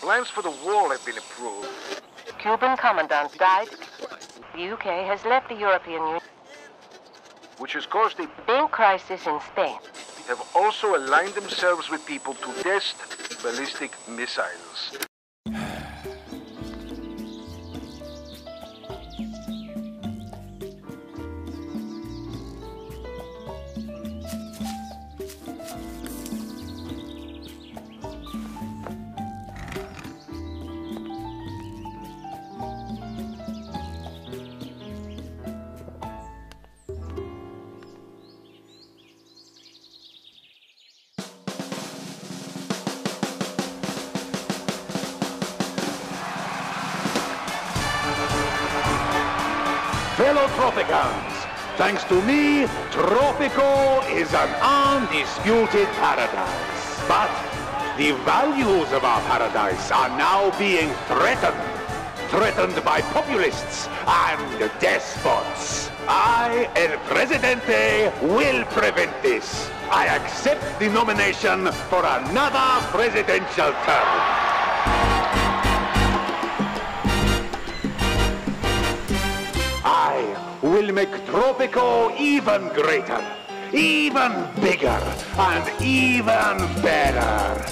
Plans for the wall have been approved. Cuban commandant died. The UK has left the European Union. which has caused a Big crisis in Spain. They have also aligned themselves with people to test ballistic missiles. Fellow Tropicans, thanks to me, Tropico is an undisputed paradise. But the values of our paradise are now being threatened. Threatened by populists and despots. I, El Presidente, will prevent this. I accept the nomination for another presidential term. Will make Tropico even greater, even bigger, and even better.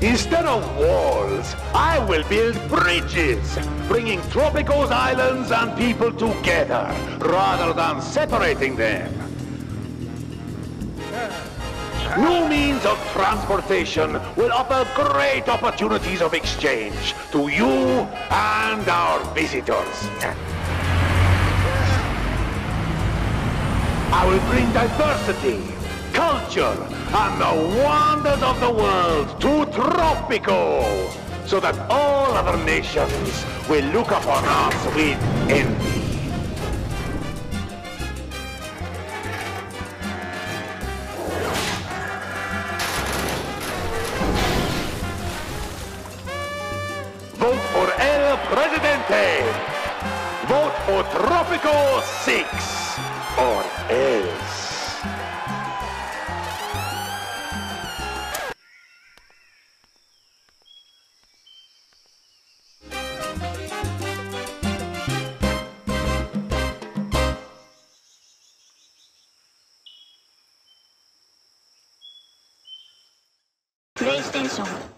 Instead of walls, I will build bridges, bringing Tropico's islands and people together, rather than separating them. New means of transportation will offer great opportunities of exchange to you and our visitors. I will bring diversity, culture, and the wonders of the world to Tropico, so that all other nations will look upon us with envy. Vote for El Presidente. Vote for Tropico 6 or else. PlayStation